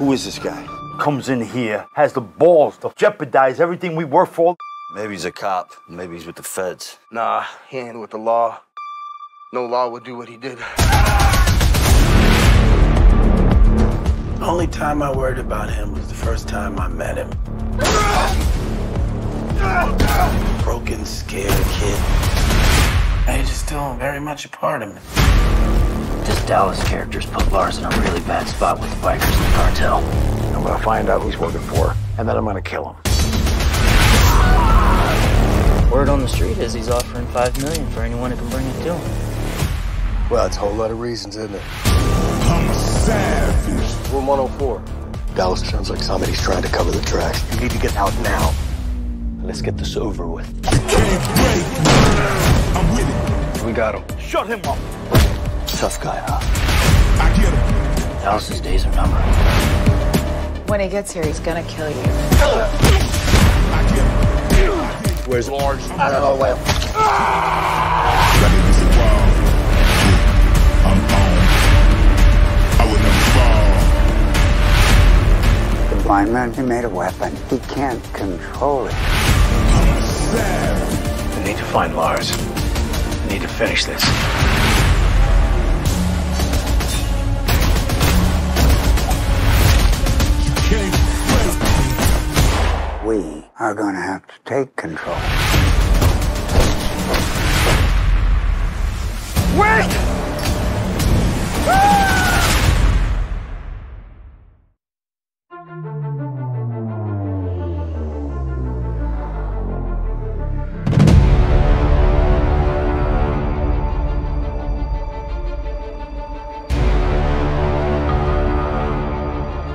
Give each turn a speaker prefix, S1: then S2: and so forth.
S1: Who is this guy?
S2: Comes in here, has the balls to jeopardize everything we work for.
S1: Maybe he's a cop. Maybe he's with the feds.
S3: Nah, he ain't with the law. No law would do what he did.
S4: Only time I worried about him was the first time I met him. Broken, scared kid. Age is still very much a part of me.
S5: This Dallas character's put Lars in a really bad spot with the bikers and the cartel.
S6: I'm gonna find out who he's working for, and then I'm gonna kill him.
S5: Word on the street is he's offering five million for anyone who can bring it to him.
S6: Well, it's a whole lot of reasons, isn't it?
S7: I'm savage.
S6: Room 104. Dallas sounds like somebody's trying to cover the tracks. You need to get out now. Let's get this over with.
S7: Can't break. I'm with it.
S6: We got him.
S2: Shut him up.
S6: Tough guy, huh?
S7: I get him.
S5: Dallas's days are numbered.
S8: When he gets here, he's gonna kill you.
S7: I get him.
S6: Where's Large? I don't know where.
S7: Ready to see wild. Yeah, I'm on. I would never fall.
S9: The blind man, he made a weapon. He can't control it.
S7: I'm.
S6: I need to find Lars. I need to finish this.
S9: We are going to have to take control.
S2: Wait!